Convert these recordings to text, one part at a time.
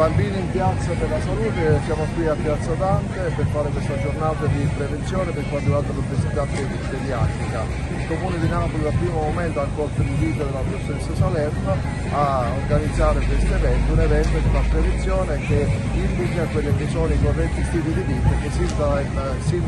Bambini in piazza per la salute, siamo qui a Piazza Dante per fare questa giornata di prevenzione per quanto riguarda l'obesità pediatrica. Il Comune di Napoli dal primo momento ha accolto l'invito della Dottoressa Salerno a organizzare questo evento, un evento che fa prevenzione che indica quelli che sono i corretti stili di vita che sin, sin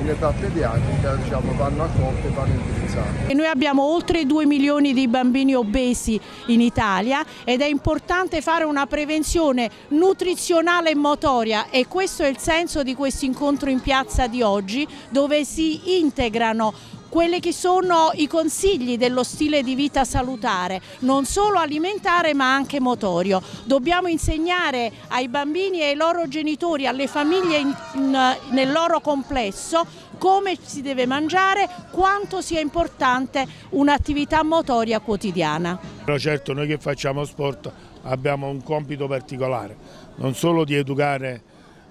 in età pediatrica diciamo, vanno accolti e vanno indirizzati. E noi abbiamo oltre 2 milioni di bambini obesi in Italia ed è importante fare una prevenzione nutrizionale e motoria e questo è il senso di questo incontro in piazza di oggi dove si integrano quelli che sono i consigli dello stile di vita salutare, non solo alimentare ma anche motorio. Dobbiamo insegnare ai bambini e ai loro genitori, alle famiglie in, in, nel loro complesso come si deve mangiare, quanto sia importante un'attività motoria quotidiana. Però certo noi che facciamo sport abbiamo un compito particolare, non solo di educare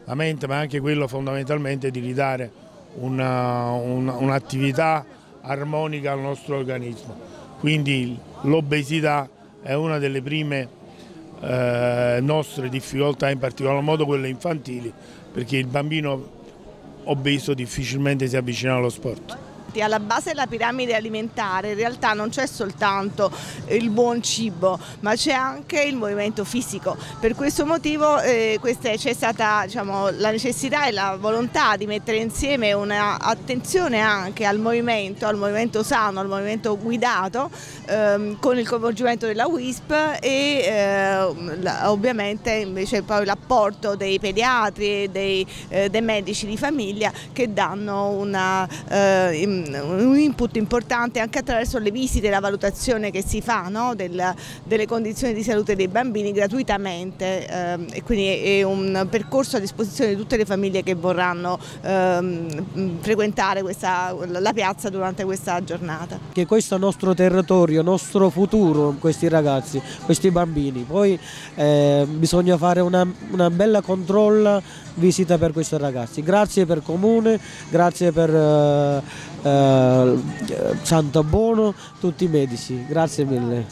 la mente ma anche quello fondamentalmente di ridare un'attività un armonica al nostro organismo. Quindi l'obesità è una delle prime eh, nostre difficoltà, in particolar modo quelle infantili, perché il bambino obeso difficilmente si avvicina allo sport alla base della piramide alimentare in realtà non c'è soltanto il buon cibo ma c'è anche il movimento fisico. Per questo motivo eh, c'è stata diciamo, la necessità e la volontà di mettere insieme un'attenzione anche al movimento, al movimento sano, al movimento guidato ehm, con il coinvolgimento della WISP e eh, ovviamente invece poi l'apporto dei pediatri e dei, eh, dei, medici di famiglia che danno una eh, un input importante anche attraverso le visite e la valutazione che si fa no? Del, delle condizioni di salute dei bambini gratuitamente ehm, e quindi è un percorso a disposizione di tutte le famiglie che vorranno ehm, frequentare questa, la piazza durante questa giornata. Che questo è il nostro territorio, il nostro futuro, questi ragazzi, questi bambini, poi eh, bisogna fare una, una bella controlla visita per questi ragazzi. Grazie per Comune, grazie per eh, Santo Bono, tutti i medici, grazie mille.